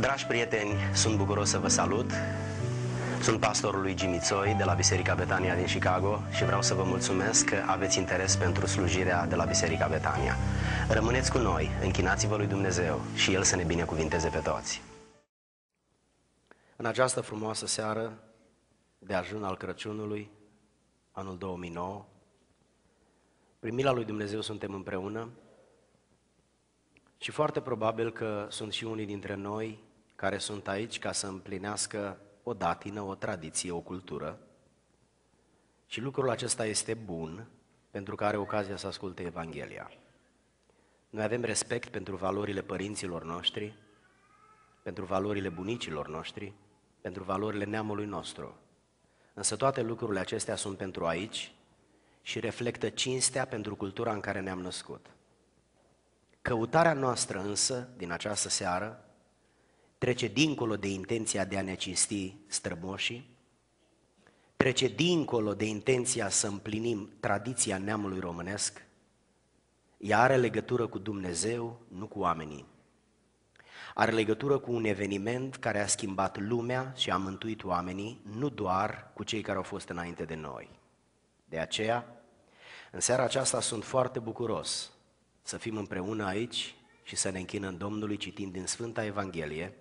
Dragi prieteni, sunt bucuros să vă salut. Sunt pastorul lui Jimmy Tsoi de la Biserica Betania din Chicago și vreau să vă mulțumesc că aveți interes pentru slujirea de la Biserica Betania. Rămâneți cu noi, închinați-vă lui Dumnezeu și El să ne binecuvinteze pe toți. În această frumoasă seară de ajun al Crăciunului, anul 2009, prin mila lui Dumnezeu suntem împreună și foarte probabil că sunt și unii dintre noi care sunt aici ca să împlinească o datină, o tradiție, o cultură. Și lucrul acesta este bun pentru că are ocazia să asculte Evanghelia. Noi avem respect pentru valorile părinților noștri, pentru valorile bunicilor noștri, pentru valorile neamului nostru. Însă toate lucrurile acestea sunt pentru aici și reflectă cinstea pentru cultura în care ne-am născut. Căutarea noastră însă, din această seară, trece dincolo de intenția de a ne cinsti strămoșii, trece dincolo de intenția să împlinim tradiția neamului românesc, ea are legătură cu Dumnezeu, nu cu oamenii. Are legătură cu un eveniment care a schimbat lumea și a mântuit oamenii, nu doar cu cei care au fost înainte de noi. De aceea, în seara aceasta sunt foarte bucuros să fim împreună aici și să ne închinăm Domnului citind din Sfânta Evanghelie,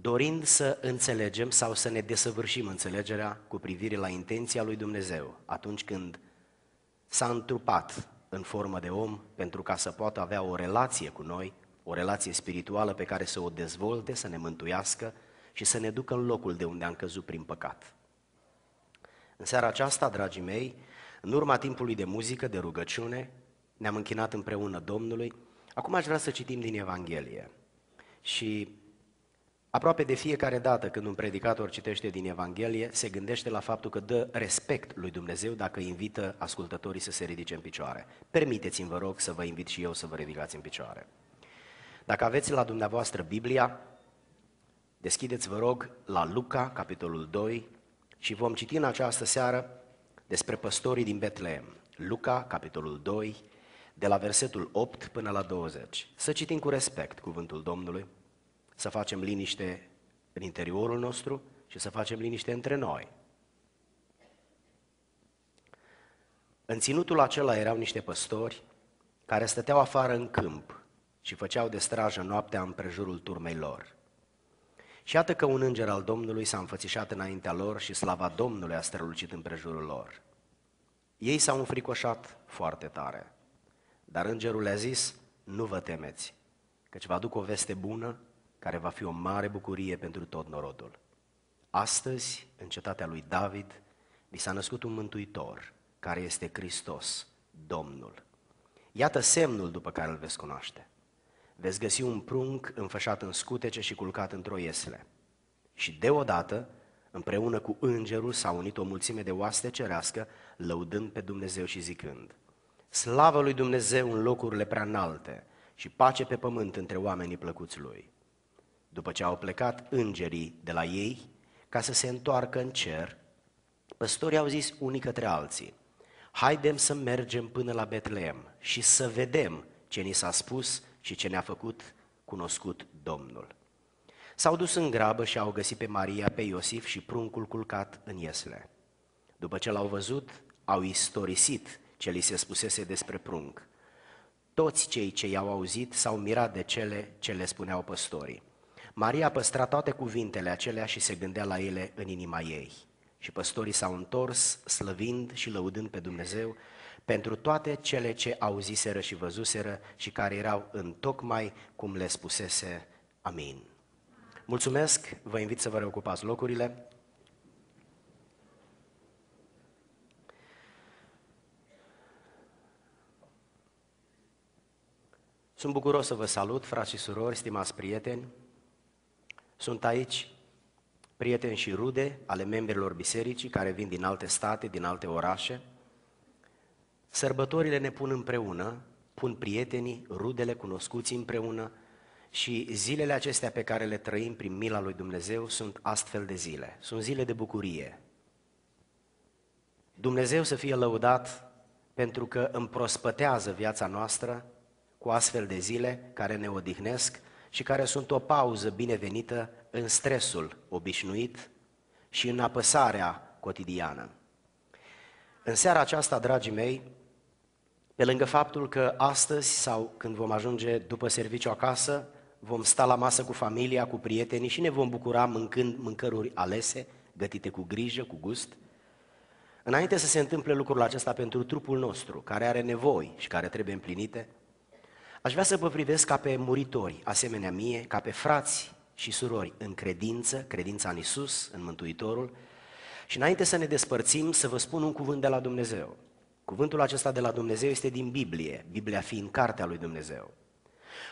dorind să înțelegem sau să ne desăvârșim înțelegerea cu privire la intenția lui Dumnezeu atunci când s-a întrupat în formă de om pentru ca să poată avea o relație cu noi, o relație spirituală pe care să o dezvolte, să ne mântuiască și să ne ducă în locul de unde am căzut prin păcat. În seara aceasta, dragii mei, în urma timpului de muzică, de rugăciune, ne-am închinat împreună Domnului. Acum aș vrea să citim din Evanghelie. Și aproape de fiecare dată când un predicator citește din Evanghelie, se gândește la faptul că dă respect lui Dumnezeu dacă invită ascultătorii să se ridice în picioare. Permiteți-mi, vă rog, să vă invit și eu să vă ridicați în picioare. Dacă aveți la dumneavoastră Biblia, deschideți, vă rog, la Luca, capitolul 2, și vom citi în această seară despre păstorii din Betleem. Luca, capitolul 2, de la versetul 8 până la 20. Să citim cu respect cuvântul Domnului, să facem liniște în interiorul nostru și să facem liniște între noi. În ținutul acela erau niște păstori care stăteau afară în câmp și făceau de strajă noaptea în prejurul turmei lor. Și iată că un înger al Domnului s-a înfățișat înaintea lor și slava Domnului a strălucit în prejurul lor. Ei s-au înfricoșat foarte tare. Dar îngerul le-a zis, nu vă temeți, căci vă aduc o veste bună care va fi o mare bucurie pentru tot norodul. Astăzi, în cetatea lui David, vi s-a născut un mântuitor, care este Hristos, Domnul. Iată semnul după care îl veți cunoaște. Veți găsi un prunc înfășat în scutece și culcat într-o iesle. Și deodată, împreună cu îngerul, s-a unit o mulțime de oaste cerească, lăudând pe Dumnezeu și zicând, Slavă lui Dumnezeu în locurile prea înalte și pace pe pământ între oamenii plăcuți lui. După ce au plecat îngerii de la ei, ca să se întoarcă în cer, păstorii au zis unii către alții, haidem să mergem până la Betleem și să vedem ce ni s-a spus și ce ne-a făcut cunoscut Domnul. S-au dus în grabă și au găsit pe Maria, pe Iosif și pruncul culcat în iesle. După ce l-au văzut, au istorisit ce li se spusese despre prunc. Toți cei ce i-au auzit s-au mirat de cele ce le spuneau păstorii. Maria păstra toate cuvintele acelea și se gândea la ele în inima ei. Și păstorii s-au întors, slăvind și lăudând pe Dumnezeu pentru toate cele ce auziseră și văzuseră și care erau în tocmai cum le spusese. Amin. Mulțumesc, vă invit să vă reocupați locurile. Sunt bucuros să vă salut, frați și surori, stimați prieteni. Sunt aici prieteni și rude ale membrilor bisericii care vin din alte state, din alte orașe. Sărbătorile ne pun împreună, pun prietenii, rudele, cunoscuții împreună și zilele acestea pe care le trăim prin mila lui Dumnezeu sunt astfel de zile. Sunt zile de bucurie. Dumnezeu să fie lăudat pentru că împrospătează viața noastră cu astfel de zile care ne odihnesc și care sunt o pauză binevenită în stresul obișnuit și în apăsarea cotidiană. În seara aceasta, dragii mei, pe lângă faptul că astăzi sau când vom ajunge după serviciu acasă, vom sta la masă cu familia, cu prietenii și ne vom bucura mâncând mâncăruri alese, gătite cu grijă, cu gust. Înainte să se întâmple lucrul acesta pentru trupul nostru, care are nevoi și care trebuie împlinite, aș vrea să vă privesc ca pe muritori, asemenea mie, ca pe frați și surori în credință, credința în Isus, în Mântuitorul, și înainte să ne despărțim, să vă spun un cuvânt de la Dumnezeu. Cuvântul acesta de la Dumnezeu este din Biblie, Biblia fiind cartea lui Dumnezeu.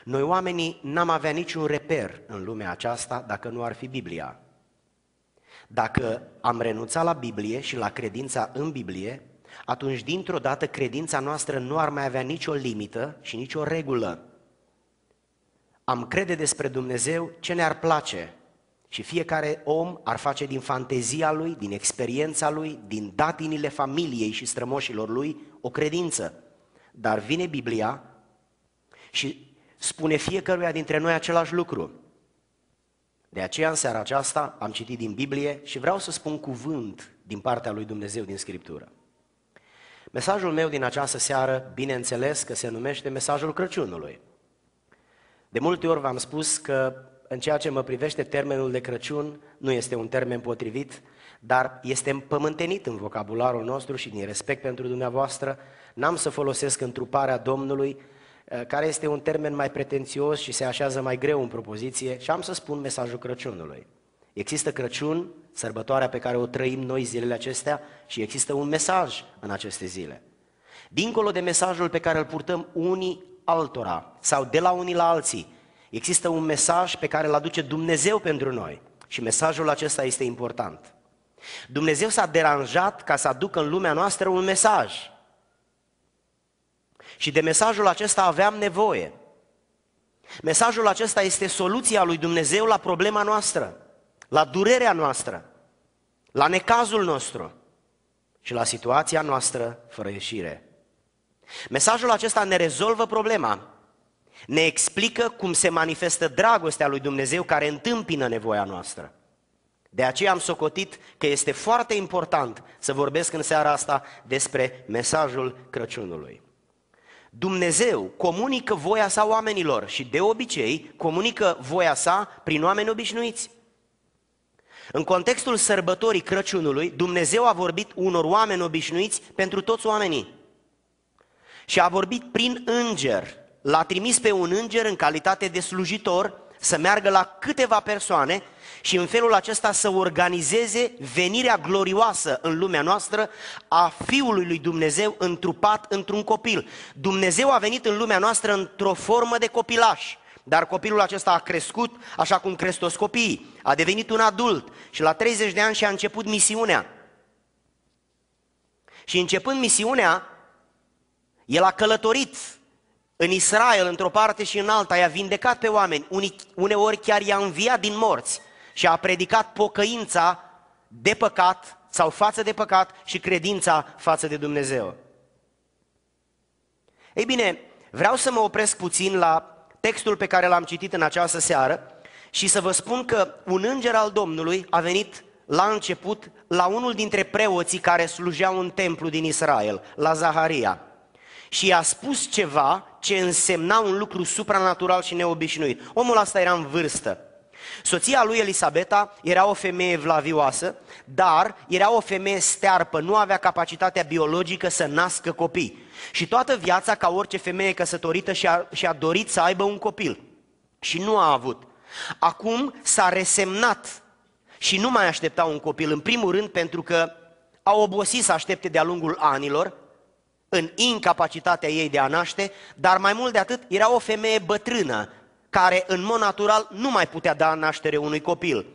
Noi oamenii n-am avea niciun reper în lumea aceasta dacă nu ar fi Biblia. Dacă am renunțat la Biblie și la credința în Biblie, atunci dintr-o dată credința noastră nu ar mai avea nicio limită și nicio regulă. Am crede despre Dumnezeu ce ne-ar place și fiecare om ar face din fantezia lui, din experiența lui, din datinile familiei și strămoșilor lui o credință. Dar vine Biblia și spune fiecăruia dintre noi același lucru. De aceea, în seara aceasta, am citit din Biblie și vreau să spun cuvânt din partea lui Dumnezeu din Scriptură. Mesajul meu din această seară, bineînțeles că se numește mesajul Crăciunului. De multe ori v-am spus că în ceea ce mă privește termenul de Crăciun nu este un termen potrivit, dar este împământenit în vocabularul nostru și din respect pentru dumneavoastră, n-am să folosesc întruparea Domnului, eh, care este un termen mai pretențios și se așează mai greu în propoziție și am să spun mesajul Crăciunului. Există Crăciun, sărbătoarea pe care o trăim noi zilele acestea și există un mesaj în aceste zile. Dincolo de mesajul pe care îl purtăm unii altora sau de la unii la alții, există un mesaj pe care îl aduce Dumnezeu pentru noi și mesajul acesta este important. Dumnezeu s-a deranjat ca să aducă în lumea noastră un mesaj. Și de mesajul acesta aveam nevoie. Mesajul acesta este soluția lui Dumnezeu la problema noastră, la durerea noastră, la necazul nostru și la situația noastră fără ieșire. Mesajul acesta ne rezolvă problema, ne explică cum se manifestă dragostea lui Dumnezeu care întâmpină nevoia noastră. De aceea am socotit că este foarte important să vorbesc în seara asta despre mesajul Crăciunului. Dumnezeu comunică voia sa oamenilor și de obicei comunică voia sa prin oameni obișnuiți. În contextul sărbătorii Crăciunului, Dumnezeu a vorbit unor oameni obișnuiți pentru toți oamenii. Și a vorbit prin înger. L-a trimis pe un înger în calitate de slujitor să meargă la câteva persoane și în felul acesta să organizeze venirea glorioasă în lumea noastră a Fiului lui Dumnezeu întrupat într-un copil. Dumnezeu a venit în lumea noastră într-o formă de copilaș, dar copilul acesta a crescut așa cum cresc toți copiii, a devenit un adult și la 30 de ani și-a început misiunea. Și începând misiunea, el a călătorit în Israel, într-o parte și în alta, i-a vindecat pe oameni, uneori chiar i-a înviat din morți și a predicat pocăința de păcat sau față de păcat și credința față de Dumnezeu. Ei bine, vreau să mă opresc puțin la textul pe care l-am citit în această seară și să vă spun că un înger al Domnului a venit la început la unul dintre preoții care slujeau în templu din Israel, la Zaharia și i-a spus ceva ce însemna un lucru supranatural și neobișnuit. Omul ăsta era în vârstă. Soția lui Elisabeta era o femeie vlavioasă, dar era o femeie stearpă, nu avea capacitatea biologică să nască copii. Și toată viața, ca orice femeie căsătorită, și-a, și-a dorit să aibă un copil. Și nu a avut. Acum s-a resemnat și nu mai aștepta un copil, în primul rând pentru că a obosit să aștepte de-a lungul anilor, în incapacitatea ei de a naște, dar mai mult de atât era o femeie bătrână, care în mod natural nu mai putea da naștere unui copil.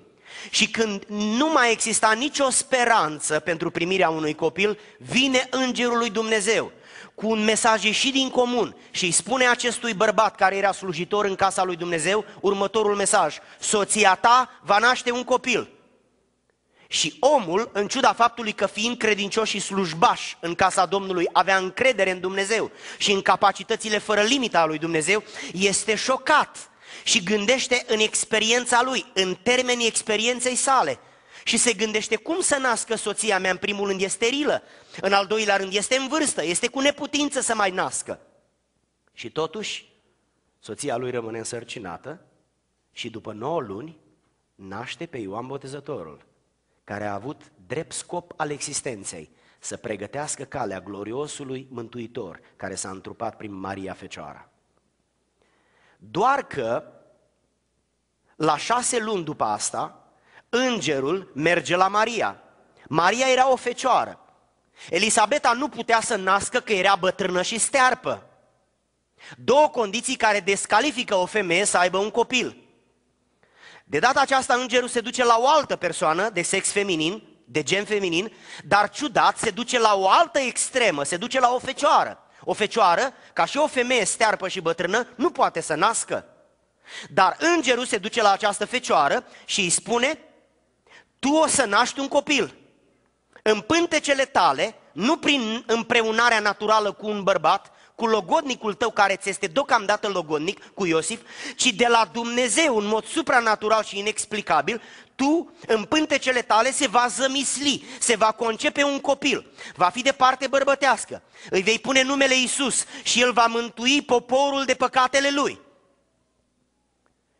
Și când nu mai exista nicio speranță pentru primirea unui copil, vine Îngerul lui Dumnezeu cu un mesaj și din comun și îi spune acestui bărbat care era slujitor în casa lui Dumnezeu următorul mesaj. Soția ta va naște un copil. Și omul, în ciuda faptului că fiind credincios și slujbaș în casa Domnului, avea încredere în Dumnezeu și în capacitățile fără limita a lui Dumnezeu, este șocat și gândește în experiența lui, în termenii experienței sale. Și se gândește cum să nască soția mea, în primul rând e sterilă, în al doilea rând este în vârstă, este cu neputință să mai nască. Și totuși, soția lui rămâne însărcinată și după 9 luni naște pe Ioan Botezătorul, care a avut drept scop al existenței să pregătească calea gloriosului Mântuitor care s-a întrupat prin Maria Fecioara. Doar că la șase luni după asta, îngerul merge la Maria. Maria era o fecioară. Elisabeta nu putea să nască că era bătrână și stearpă. Două condiții care descalifică o femeie să aibă un copil. De data aceasta, îngerul se duce la o altă persoană de sex feminin, de gen feminin, dar ciudat se duce la o altă extremă, se duce la o fecioară. O fecioară, ca și o femeie stearpă și bătrână, nu poate să nască. Dar îngerul se duce la această fecioară și îi spune, tu o să naști un copil. În pântecele tale, nu prin împreunarea naturală cu un bărbat, cu logodnicul tău care ți este deocamdată logodnic, cu Iosif, ci de la Dumnezeu, în mod supranatural și inexplicabil, tu, în pântecele tale, se va zămisli, se va concepe un copil, va fi de parte bărbătească, îi vei pune numele Isus și el va mântui poporul de păcatele lui.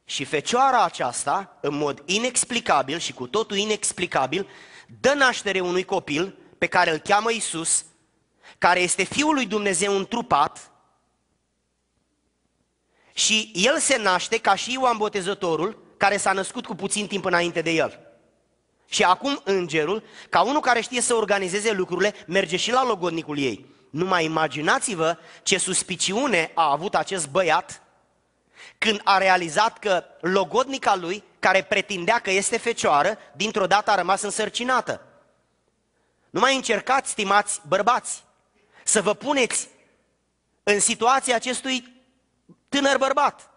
Și fecioara aceasta, în mod inexplicabil și cu totul inexplicabil, dă naștere unui copil pe care îl cheamă Isus, care este Fiul lui Dumnezeu întrupat și el se naște ca și Ioan Botezătorul, care s-a născut cu puțin timp înainte de el. Și acum îngerul, ca unul care știe să organizeze lucrurile, merge și la logodnicul ei. Numai imaginați-vă ce suspiciune a avut acest băiat când a realizat că logodnica lui, care pretindea că este fecioară, dintr-o dată a rămas însărcinată. Nu mai încercați, stimați bărbați, să vă puneți în situația acestui tânăr bărbat,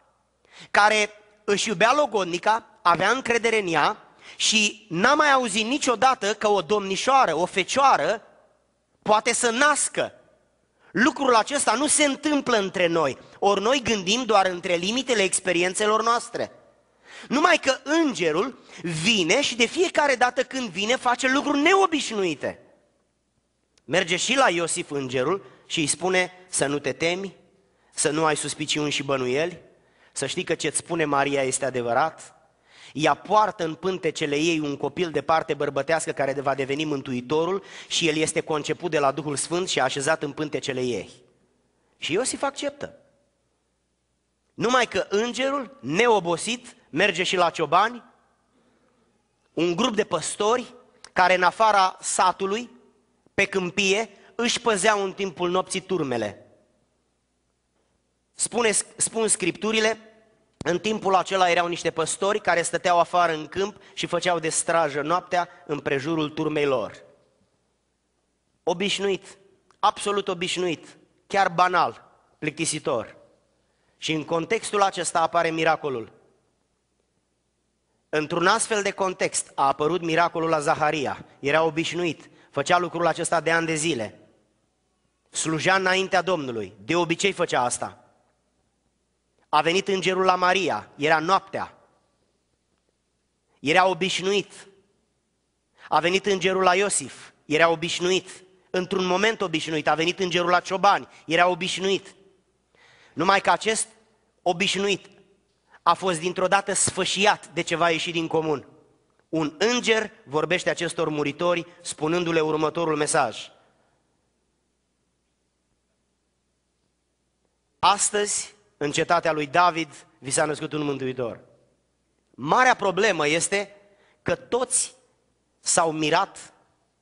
care își iubea logodnica, avea încredere în ea și n-a mai auzit niciodată că o domnișoară, o fecioară, poate să nască. Lucrul acesta nu se întâmplă între noi, ori noi gândim doar între limitele experiențelor noastre. Numai că îngerul vine și de fiecare dată când vine face lucruri neobișnuite. Merge și la Iosif îngerul și îi spune să nu te temi, să nu ai suspiciuni și bănuieli, să știi că ce-ți spune Maria este adevărat. Ea poartă în pântecele ei un copil de parte bărbătească care va deveni mântuitorul și el este conceput de la Duhul Sfânt și așezat în pântecele ei. Și Iosif acceptă. Numai că îngerul, neobosit, merge și la ciobani, un grup de păstori care în afara satului, pe câmpie, își păzeau în timpul nopții turmele. Spune, spun scripturile, în timpul acela erau niște păstori care stăteau afară în câmp și făceau de strajă noaptea în prejurul turmei lor. Obișnuit, absolut obișnuit, chiar banal, plictisitor. Și în contextul acesta apare miracolul. Într-un astfel de context a apărut miracolul la Zaharia. Era obișnuit, făcea lucrul acesta de ani de zile. Slujea înaintea Domnului, de obicei făcea asta. A venit îngerul la Maria, era noaptea. Era obișnuit. A venit îngerul la Iosif, era obișnuit. Într-un moment obișnuit, a venit îngerul la Ciobani, era obișnuit. Numai că acest obișnuit a fost dintr-o dată sfășiat de ceva ieșit din comun. Un înger vorbește acestor muritori spunându-le următorul mesaj. Astăzi în cetatea lui David vi s-a născut un mântuitor. Marea problemă este că toți s-au mirat,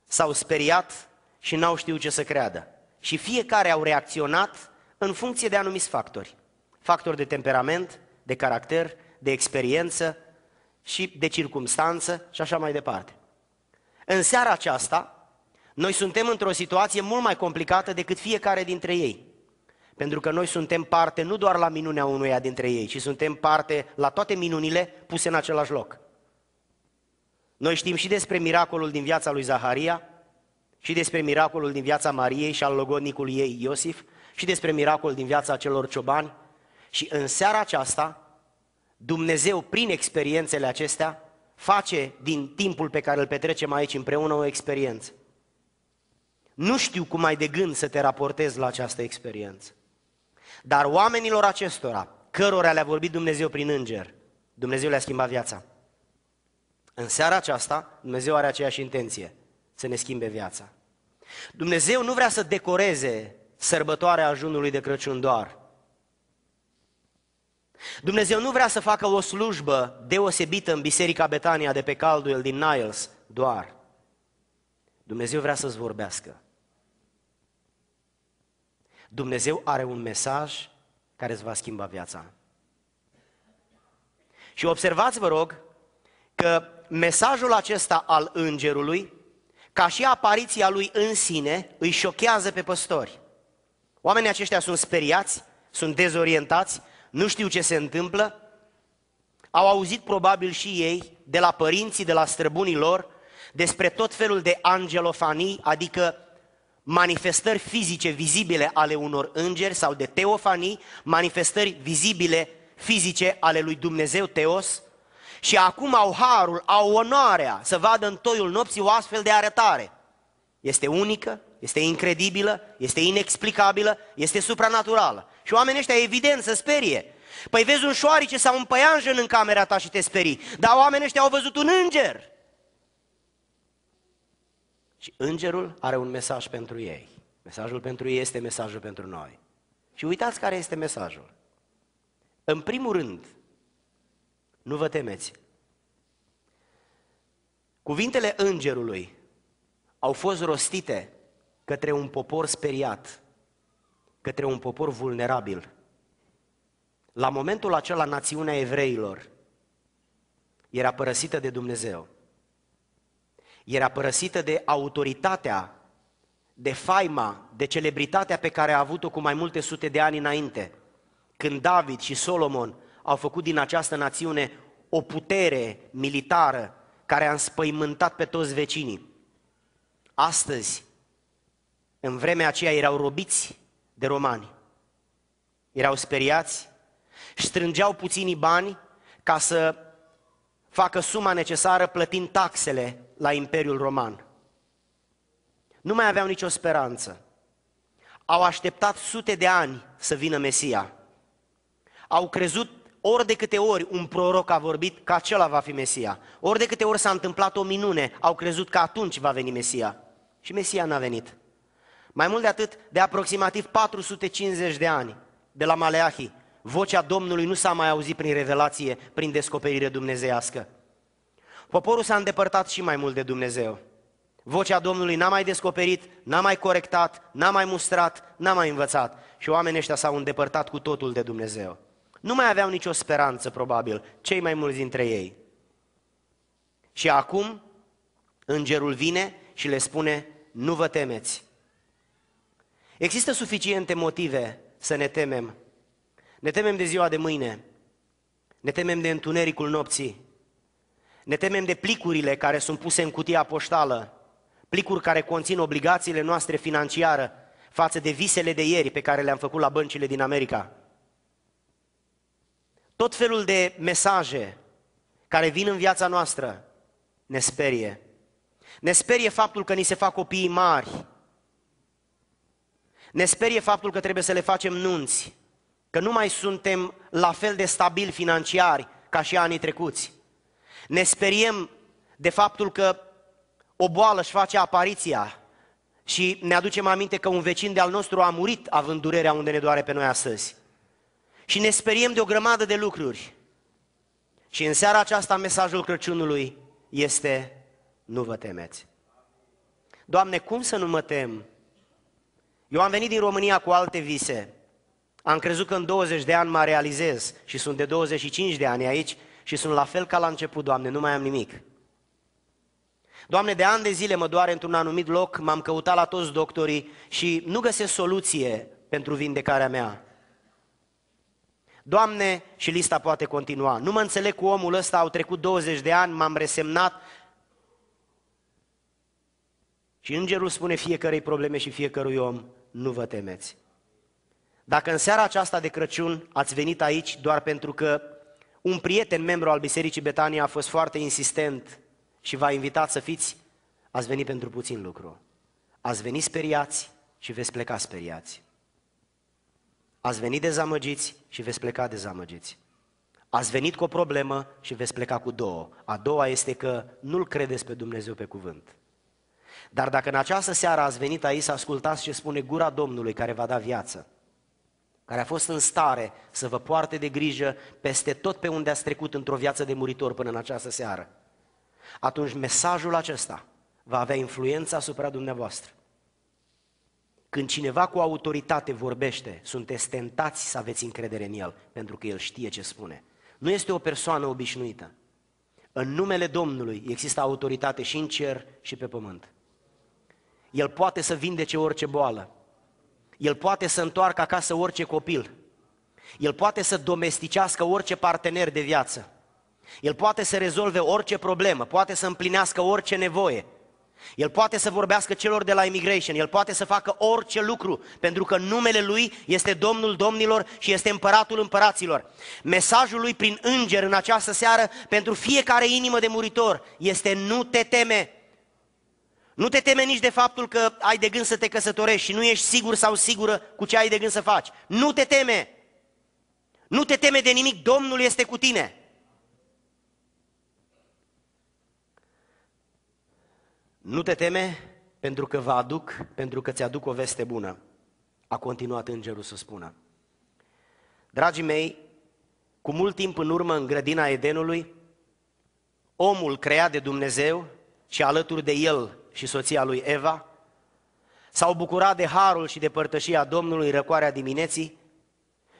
s-au speriat și n-au știut ce să creadă. Și fiecare au reacționat în funcție de anumiți factori. Factori de temperament, de caracter, de experiență și de circumstanță și așa mai departe. În seara aceasta, noi suntem într-o situație mult mai complicată decât fiecare dintre ei. Pentru că noi suntem parte nu doar la minunea unuia dintre ei, ci suntem parte la toate minunile puse în același loc. Noi știm și despre miracolul din viața lui Zaharia, și despre miracolul din viața Mariei și al logodnicului ei Iosif, și despre miracolul din viața celor ciobani. Și în seara aceasta Dumnezeu, prin experiențele acestea, face din timpul pe care îl petrecem aici împreună o experiență. Nu știu cum ai de gând să te raportezi la această experiență. Dar oamenilor acestora, cărora le-a vorbit Dumnezeu prin înger, Dumnezeu le-a schimbat viața. În seara aceasta, Dumnezeu are aceeași intenție, să ne schimbe viața. Dumnezeu nu vrea să decoreze sărbătoarea ajunului de Crăciun doar. Dumnezeu nu vrea să facă o slujbă deosebită în Biserica Betania de pe Calduel din Niles doar. Dumnezeu vrea să-ți vorbească. Dumnezeu are un mesaj care îți va schimba viața. Și observați, vă rog, că mesajul acesta al îngerului, ca și apariția lui în sine, îi șochează pe păstori. Oamenii aceștia sunt speriați, sunt dezorientați, nu știu ce se întâmplă, au auzit probabil și ei de la părinții, de la străbunii lor, despre tot felul de angelofanii, adică manifestări fizice vizibile ale unor îngeri sau de teofanii, manifestări vizibile fizice ale lui Dumnezeu Teos, și acum au harul, au onoarea să vadă în toiul nopții o astfel de arătare. Este unică, este incredibilă, este inexplicabilă, este supranaturală. Și oamenii ăștia evident să sperie. Păi vezi un șoarice sau un păianjen în camera ta și te sperii. Dar oamenii ăștia au văzut un înger. Și îngerul are un mesaj pentru ei. Mesajul pentru ei este mesajul pentru noi. Și uitați care este mesajul. În primul rând, nu vă temeți. Cuvintele îngerului au fost rostite către un popor speriat, către un popor vulnerabil. La momentul acela, națiunea evreilor era părăsită de Dumnezeu. Era părăsită de autoritatea, de faima, de celebritatea pe care a avut-o cu mai multe sute de ani înainte, când David și Solomon au făcut din această națiune o putere militară care a înspăimântat pe toți vecinii. Astăzi, în vremea aceea, erau robiți de romani. Erau speriați și strângeau puțini bani ca să facă suma necesară plătind taxele la Imperiul Roman. Nu mai aveau nicio speranță. Au așteptat sute de ani să vină Mesia. Au crezut ori de câte ori un proroc a vorbit că acela va fi Mesia, ori de câte ori s-a întâmplat o minune, au crezut că atunci va veni Mesia. Și Mesia n-a venit. Mai mult de atât, de aproximativ 450 de ani, de la Maleahi, vocea Domnului nu s-a mai auzit prin revelație, prin descoperire dumnezeiască. Poporul s-a îndepărtat și mai mult de Dumnezeu. Vocea Domnului n-a mai descoperit, n-a mai corectat, n-a mai mustrat, n-a mai învățat. Și oamenii ăștia s-au îndepărtat cu totul de Dumnezeu. Nu mai aveau nicio speranță, probabil, cei mai mulți dintre ei. Și acum, îngerul vine și le spune, nu vă temeți. Există suficiente motive să ne temem. Ne temem de ziua de mâine, ne temem de întunericul nopții, ne temem de plicurile care sunt puse în cutia poștală, plicuri care conțin obligațiile noastre financiare față de visele de ieri pe care le-am făcut la băncile din America. Tot felul de mesaje care vin în viața noastră ne sperie. Ne sperie faptul că ni se fac copiii mari. Ne sperie faptul că trebuie să le facem nunți, că nu mai suntem la fel de stabili financiari ca și anii trecuți. Ne speriem de faptul că o boală își face apariția și ne aducem aminte că un vecin de-al nostru a murit având durerea unde ne doare pe noi astăzi. Și ne speriem de o grămadă de lucruri. Și în seara aceasta mesajul Crăciunului este nu vă temeți. Doamne, cum să nu mă tem? Eu am venit din România cu alte vise. Am crezut că în 20 de ani mă realizez și sunt de 25 de ani aici și sunt la fel ca la început, Doamne, nu mai am nimic. Doamne, de ani de zile mă doare într-un anumit loc, m-am căutat la toți doctorii și nu găsesc soluție pentru vindecarea mea. Doamne, și lista poate continua. Nu mă înțeleg cu omul ăsta, au trecut 20 de ani, m-am resemnat. Și îngerul spune fiecărei probleme și fiecărui om, nu vă temeți. Dacă în seara aceasta de Crăciun ați venit aici doar pentru că un prieten, membru al Bisericii Betania, a fost foarte insistent și v-a invitat să fiți, ați venit pentru puțin lucru. Ați venit speriați și veți pleca speriați. Ați venit dezamăgiți și veți pleca dezamăgiți. Ați venit cu o problemă și veți pleca cu două. A doua este că nu-L credeți pe Dumnezeu pe cuvânt. Dar dacă în această seară ați venit aici să ascultați ce spune gura Domnului care va da viață, care a fost în stare să vă poarte de grijă peste tot pe unde ați trecut într-o viață de muritor până în această seară, atunci mesajul acesta va avea influență asupra dumneavoastră. Când cineva cu autoritate vorbește, sunteți tentați să aveți încredere în el, pentru că el știe ce spune. Nu este o persoană obișnuită. În numele Domnului există autoritate și în cer și pe pământ. El poate să vindece orice boală. El poate să întoarcă acasă orice copil. El poate să domesticească orice partener de viață. El poate să rezolve orice problemă, poate să împlinească orice nevoie. El poate să vorbească celor de la immigration, el poate să facă orice lucru, pentru că numele lui este Domnul Domnilor și este Împăratul Împăraților. Mesajul lui prin înger în această seară pentru fiecare inimă de muritor este nu te teme. Nu te teme nici de faptul că ai de gând să te căsătorești și nu ești sigur sau sigură cu ce ai de gând să faci. Nu te teme! Nu te teme de nimic, Domnul este cu tine. Nu te teme pentru că vă aduc, pentru că ți-aduc o veste bună. A continuat îngerul să spună. Dragii mei, cu mult timp în urmă în grădina Edenului, omul creat de Dumnezeu și alături de el și soția lui Eva, s-au bucurat de harul și de părtășia Domnului răcoarea dimineții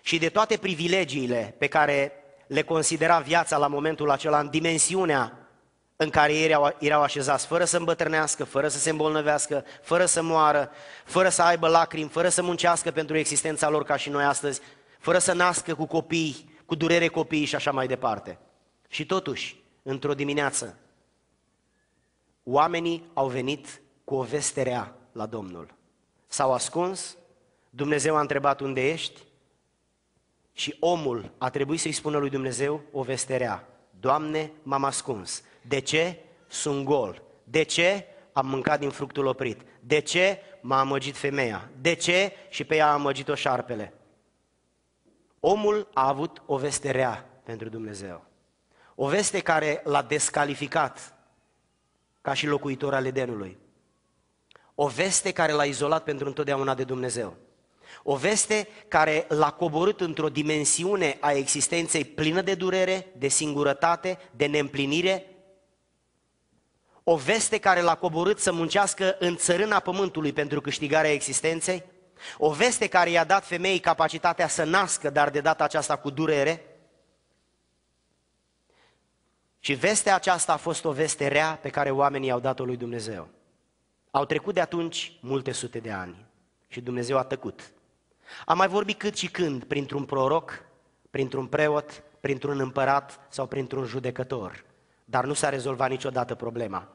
și de toate privilegiile pe care le considera viața la momentul acela în dimensiunea în care ei erau, erau așezați, fără să îmbătrânească, fără să se îmbolnăvească, fără să moară, fără să aibă lacrimi, fără să muncească pentru existența lor ca și noi astăzi, fără să nască cu copii, cu durere copii și așa mai departe. Și totuși, într-o dimineață, oamenii au venit cu o veste rea la Domnul. S-au ascuns, Dumnezeu a întrebat unde ești și omul a trebuit să-i spună lui Dumnezeu o veste rea. Doamne, m-am ascuns, de ce? Sunt gol. De ce? Am mâncat din fructul oprit. De ce? M-a amăgit femeia. De ce? Și pe ea a amăgit-o șarpele. Omul a avut o veste rea pentru Dumnezeu. O veste care l-a descalificat ca și locuitor al Edenului. O veste care l-a izolat pentru întotdeauna de Dumnezeu. O veste care l-a coborât într-o dimensiune a existenței plină de durere, de singurătate, de neîmplinire, o veste care l-a coborât să muncească în țărâna pământului pentru câștigarea existenței, o veste care i-a dat femeii capacitatea să nască, dar de data aceasta cu durere. Și vestea aceasta a fost o veste rea pe care oamenii au dat-o lui Dumnezeu. Au trecut de atunci multe sute de ani și Dumnezeu a tăcut. A mai vorbit cât și când, printr-un proroc, printr-un preot, printr-un împărat sau printr-un judecător. Dar nu s-a rezolvat niciodată problema.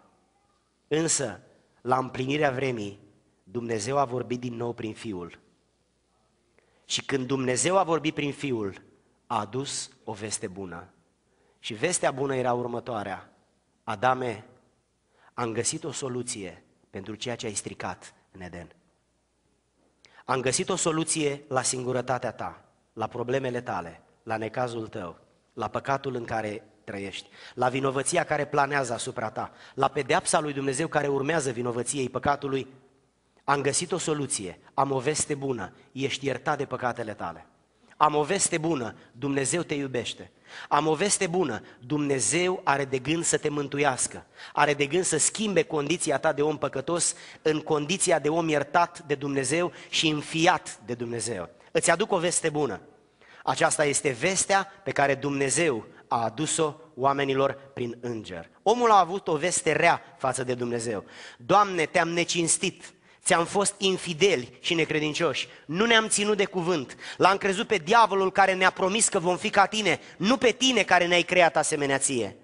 Însă, la împlinirea vremii, Dumnezeu a vorbit din nou prin Fiul. Și când Dumnezeu a vorbit prin Fiul, a adus o veste bună. Și vestea bună era următoarea. Adame, am găsit o soluție pentru ceea ce ai stricat în Eden. Am găsit o soluție la singurătatea ta, la problemele tale, la necazul tău, la păcatul în care trăiești, la vinovăția care planează asupra ta, la pedeapsa lui Dumnezeu care urmează vinovăției păcatului, am găsit o soluție, am o veste bună, ești iertat de păcatele tale. Am o veste bună, Dumnezeu te iubește. Am o veste bună, Dumnezeu are de gând să te mântuiască. Are de gând să schimbe condiția ta de om păcătos în condiția de om iertat de Dumnezeu și înfiat de Dumnezeu. Îți aduc o veste bună. Aceasta este vestea pe care Dumnezeu a adus-o oamenilor prin înger. Omul a avut o veste rea față de Dumnezeu. Doamne, te-am necinstit, ți-am fost infideli și necredincioși, nu ne-am ținut de cuvânt, l-am crezut pe diavolul care ne-a promis că vom fi ca tine, nu pe tine care ne-ai creat asemenea ție.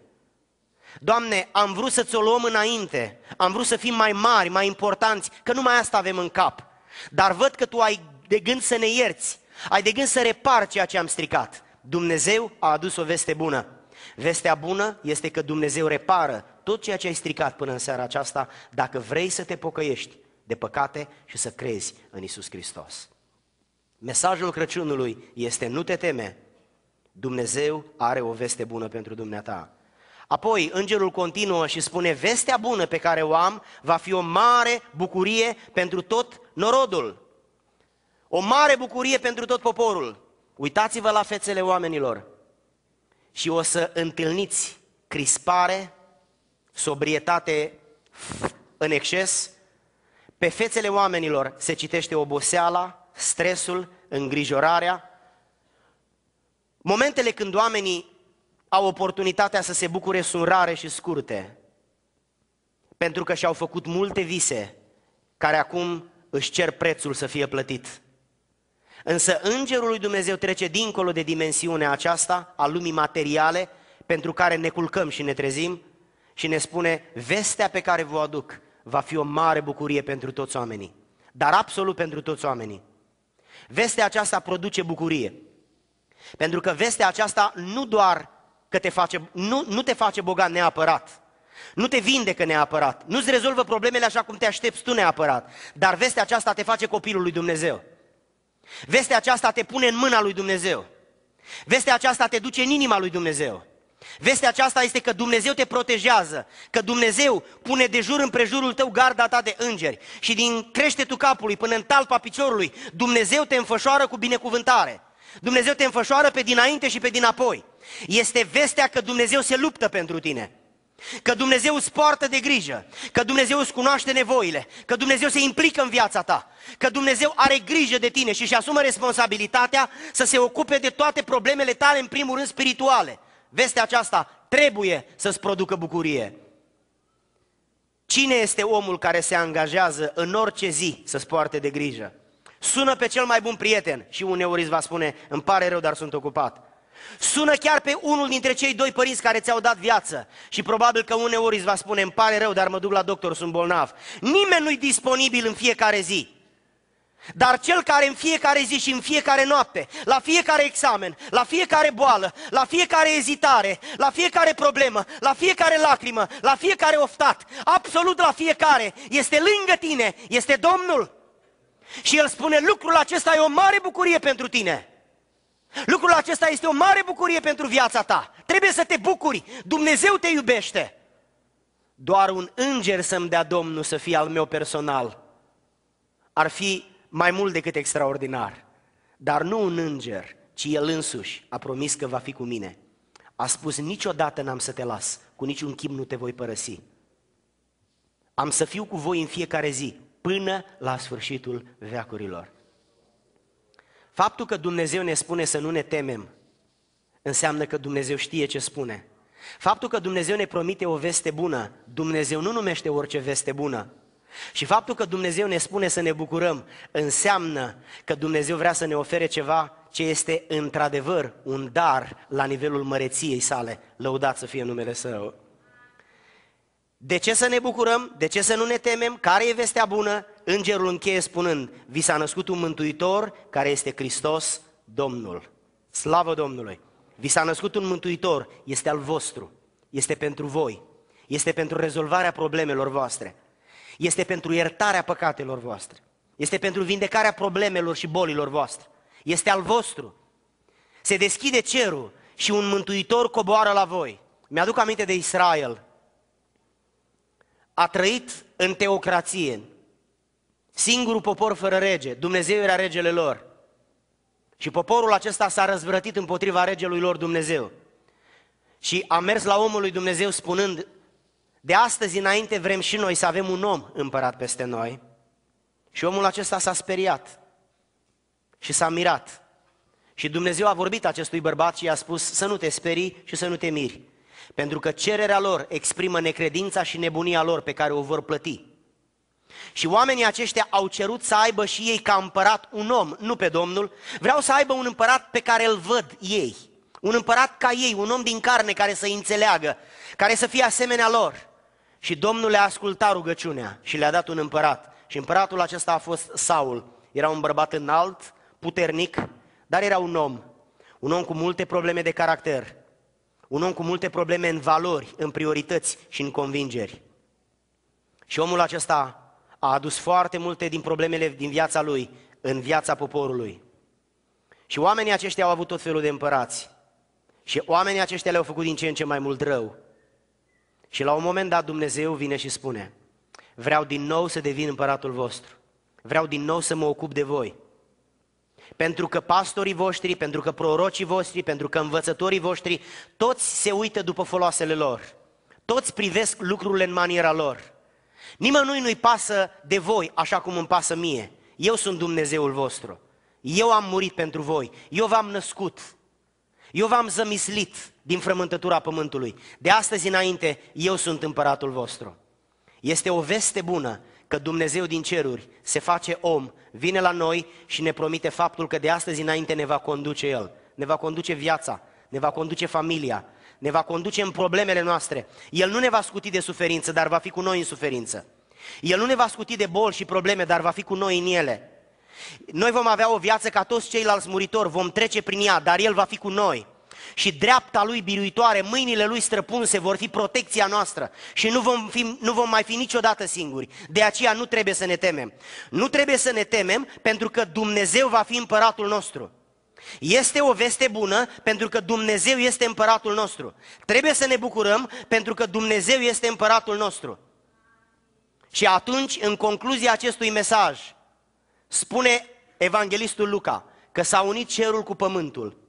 Doamne, am vrut să ți-o luăm înainte, am vrut să fim mai mari, mai importanți, că numai asta avem în cap. Dar văd că Tu ai de gând să ne ierți, ai de gând să repar ceea ce am stricat. Dumnezeu a adus o veste bună. Vestea bună este că Dumnezeu repară tot ceea ce ai stricat până în seara aceasta dacă vrei să te pocăiești de păcate și să crezi în Isus Hristos. Mesajul Crăciunului este nu te teme, Dumnezeu are o veste bună pentru dumneata. Apoi, îngerul continuă și spune, vestea bună pe care o am va fi o mare bucurie pentru tot norodul. O mare bucurie pentru tot poporul. Uitați-vă la fețele oamenilor și o să întâlniți crispare, sobrietate în exces. Pe fețele oamenilor se citește oboseala, stresul, îngrijorarea. Momentele când oamenii au oportunitatea să se bucure sunt rare și scurte, pentru că și-au făcut multe vise care acum își cer prețul să fie plătit. Însă Îngerul lui Dumnezeu trece dincolo de dimensiunea aceasta a lumii materiale pentru care ne culcăm și ne trezim și ne spune vestea pe care vă aduc va fi o mare bucurie pentru toți oamenii, dar absolut pentru toți oamenii. Vestea aceasta produce bucurie. Pentru că vestea aceasta nu doar că te face, nu, nu te face bogat neapărat, nu te vindecă neapărat, nu-ți rezolvă problemele așa cum te aștepți tu neapărat, dar vestea aceasta te face copilul lui Dumnezeu. Vestea aceasta te pune în mâna lui Dumnezeu. Vestea aceasta te duce în inima lui Dumnezeu. Vestea aceasta este că Dumnezeu te protejează, că Dumnezeu pune de jur împrejurul tău garda ta de îngeri și din creștetul capului până în talpa piciorului, Dumnezeu te înfășoară cu binecuvântare. Dumnezeu te înfășoară pe dinainte și pe dinapoi. Este vestea că Dumnezeu se luptă pentru tine. Că Dumnezeu îți poartă de grijă, că Dumnezeu îți cunoaște nevoile, că Dumnezeu se implică în viața ta, că Dumnezeu are grijă de tine și își asumă responsabilitatea să se ocupe de toate problemele tale, în primul rând spirituale. Vestea aceasta trebuie să-ți producă bucurie. Cine este omul care se angajează în orice zi să-ți poarte de grijă? Sună pe cel mai bun prieten și uneori îți va spune, îmi pare rău, dar sunt ocupat. Sună chiar pe unul dintre cei doi părinți care ți-au dat viață și probabil că uneori îți va spune, îmi pare rău, dar mă duc la doctor, sunt bolnav. Nimeni nu-i disponibil în fiecare zi. Dar cel care în fiecare zi și în fiecare noapte, la fiecare examen, la fiecare boală, la fiecare ezitare, la fiecare problemă, la fiecare lacrimă, la fiecare oftat, absolut la fiecare, este lângă tine, este Domnul. Și El spune, lucrul acesta e o mare bucurie pentru tine. Lucrul acesta este o mare bucurie pentru viața ta. Trebuie să te bucuri. Dumnezeu te iubește. Doar un înger să-mi dea Domnul să fie al meu personal. Ar fi mai mult decât extraordinar. Dar nu un înger, ci El însuși a promis că va fi cu mine. A spus, niciodată n-am să te las, cu niciun chip nu te voi părăsi. Am să fiu cu voi în fiecare zi, până la sfârșitul veacurilor. Faptul că Dumnezeu ne spune să nu ne temem, înseamnă că Dumnezeu știe ce spune. Faptul că Dumnezeu ne promite o veste bună, Dumnezeu nu numește orice veste bună. Și faptul că Dumnezeu ne spune să ne bucurăm, înseamnă că Dumnezeu vrea să ne ofere ceva ce este într-adevăr un dar la nivelul măreției sale. Lăudat să fie numele Său. De ce să ne bucurăm? De ce să nu ne temem? Care e vestea bună? Îngerul încheie spunând, vi s-a născut un mântuitor care este Hristos Domnul. Slavă Domnului! Vi s-a născut un mântuitor, este al vostru, este pentru voi, este pentru rezolvarea problemelor voastre, este pentru iertarea păcatelor voastre, este pentru vindecarea problemelor și bolilor voastre, este al vostru. Se deschide cerul și un mântuitor coboară la voi. Mi-aduc aminte de Israel, a trăit în teocrație. Singurul popor fără rege, Dumnezeu era regele lor. Și poporul acesta s-a răzvrătit împotriva regelui lor Dumnezeu. Și a mers la omul lui Dumnezeu spunând, de astăzi înainte vrem și noi să avem un om împărat peste noi. Și omul acesta s-a speriat și s-a mirat. Și Dumnezeu a vorbit acestui bărbat și i-a spus să nu te sperii și să nu te miri. Pentru că cererea lor exprimă necredința și nebunia lor pe care o vor plăti. Și oamenii aceștia au cerut să aibă și ei ca împărat un om, nu pe Domnul. Vreau să aibă un împărat pe care îl văd ei. Un împărat ca ei, un om din carne care să înțeleagă, care să fie asemenea lor. Și Domnul le-a ascultat rugăciunea și le-a dat un împărat. Și împăratul acesta a fost Saul. Era un bărbat înalt, puternic, dar era un om. un om cu multe probleme de caracter, un om cu multe probleme în valori, în priorități și în convingeri. Și omul acesta a adus foarte multe din problemele din viața lui în viața poporului. Și oamenii aceștia au avut tot felul de împărați. Și oamenii aceștia le-au făcut din ce în ce mai mult rău. Și la un moment dat Dumnezeu vine și spune, vreau din nou să devin împăratul vostru. Vreau din nou să mă ocup de voi. Pentru că pastorii voștri, pentru că prorocii voștri, pentru că învățătorii voștri, toți se uită după foloasele lor. Toți privesc lucrurile în maniera lor. Nimănui nu-i pasă de voi așa cum îmi pasă mie. Eu sunt Dumnezeul vostru. Eu am murit pentru voi. Eu v-am născut. Eu v-am zămislit din frământătura pământului. De astăzi înainte, eu sunt împăratul vostru. Este o veste bună că Dumnezeu din ceruri se face om, vine la noi și ne promite faptul că de astăzi înainte ne va conduce El. Ne va conduce viața, ne va conduce familia, ne va conduce în problemele noastre. El nu ne va scuti de suferință, dar va fi cu noi în suferință. El nu ne va scuti de boli și probleme, dar va fi cu noi în ele. Noi vom avea o viață ca toți ceilalți muritori, vom trece prin ea, dar El va fi cu noi. Și dreapta Lui biruitoare, mâinile Lui străpunse vor fi protecția noastră și nu vom, fi, nu vom mai fi niciodată singuri. De aceea nu trebuie să ne temem. Nu trebuie să ne temem pentru că Dumnezeu va fi împăratul nostru. Este o veste bună pentru că Dumnezeu este împăratul nostru. Trebuie să ne bucurăm pentru că Dumnezeu este împăratul nostru. Și atunci, în concluzia acestui mesaj, spune evanghelistul Luca că s-a unit cerul cu pământul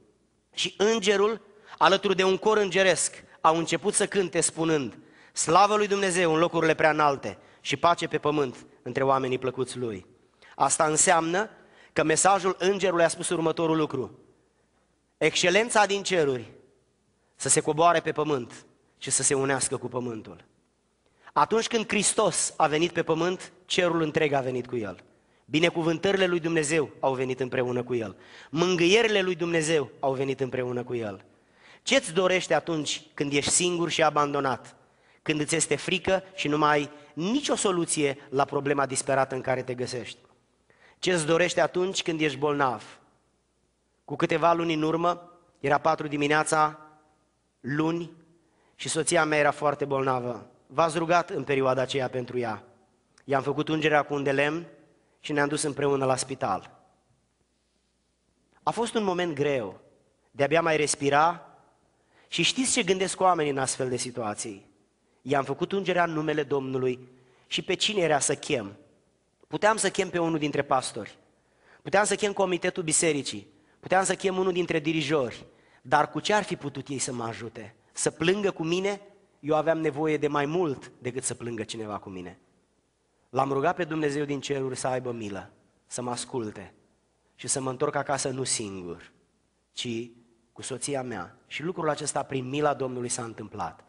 și îngerul, alături de un cor îngeresc, au început să cânte spunând Slavă lui Dumnezeu în locurile prea înalte și pace pe pământ între oamenii plăcuți lui. Asta înseamnă că mesajul îngerului a spus următorul lucru. Excelența din ceruri să se coboare pe pământ și să se unească cu pământul. Atunci când Hristos a venit pe pământ, cerul întreg a venit cu El. Binecuvântările lui Dumnezeu au venit împreună cu El. Mângâierile lui Dumnezeu au venit împreună cu El. Ce-ți dorește atunci când ești singur și abandonat? Când îți este frică și nu mai ai nicio soluție la problema disperată în care te găsești? Ce-ți dorește atunci când ești bolnav? Cu câteva luni în urmă, era patru dimineața, luni, și soția mea era foarte bolnavă. V-ați rugat în perioada aceea pentru ea. I-am făcut ungerea cu un de lemn și ne-am dus împreună la spital. A fost un moment greu, de-abia mai respira și știți ce gândesc oamenii în astfel de situații? I-am făcut ungerea în numele Domnului și pe cine era să chem? Puteam să chem pe unul dintre pastori, puteam să chem comitetul bisericii, puteam să chem unul dintre dirijori, dar cu ce ar fi putut ei să mă ajute? Să plângă cu mine? Eu aveam nevoie de mai mult decât să plângă cineva cu mine. L-am rugat pe Dumnezeu din ceruri să aibă milă, să mă asculte și să mă întorc acasă nu singur, ci cu soția mea. Și lucrul acesta prin mila Domnului s-a întâmplat.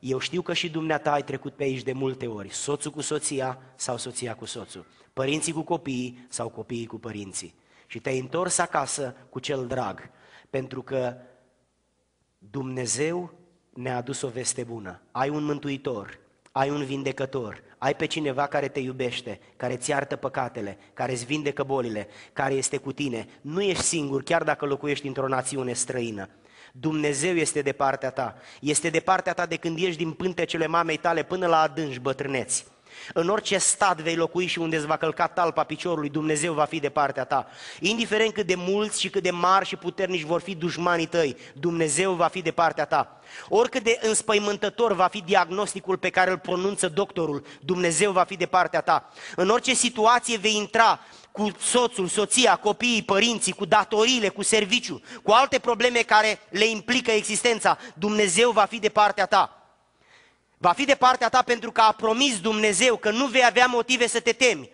Eu știu că și dumneata ai trecut pe aici de multe ori, soțul cu soția sau soția cu soțul, părinții cu copiii sau copiii cu părinții. Și te-ai întors acasă cu cel drag, pentru că Dumnezeu ne-a adus o veste bună. Ai un mântuitor, ai un vindecător, ai pe cineva care te iubește, care îți iartă păcatele, care îți vindecă bolile, care este cu tine. Nu ești singur, chiar dacă locuiești într-o națiune străină. Dumnezeu este de partea ta. Este de partea ta de când ești din pântecele mamei tale până la adânci bătrâneți. În orice stat vei locui și unde îți va călca talpa piciorului, Dumnezeu va fi de partea ta. Indiferent cât de mulți și cât de mari și puternici vor fi dușmanii tăi, Dumnezeu va fi de partea ta. Oricât de înspăimântător va fi diagnosticul pe care îl pronunță doctorul, Dumnezeu va fi de partea ta. În orice situație vei intra cu soțul, soția, copiii, părinții, cu datoriile, cu serviciu, cu alte probleme care le implică existența, Dumnezeu va fi de partea ta. Va fi de partea ta pentru că a promis Dumnezeu că nu vei avea motive să te temi.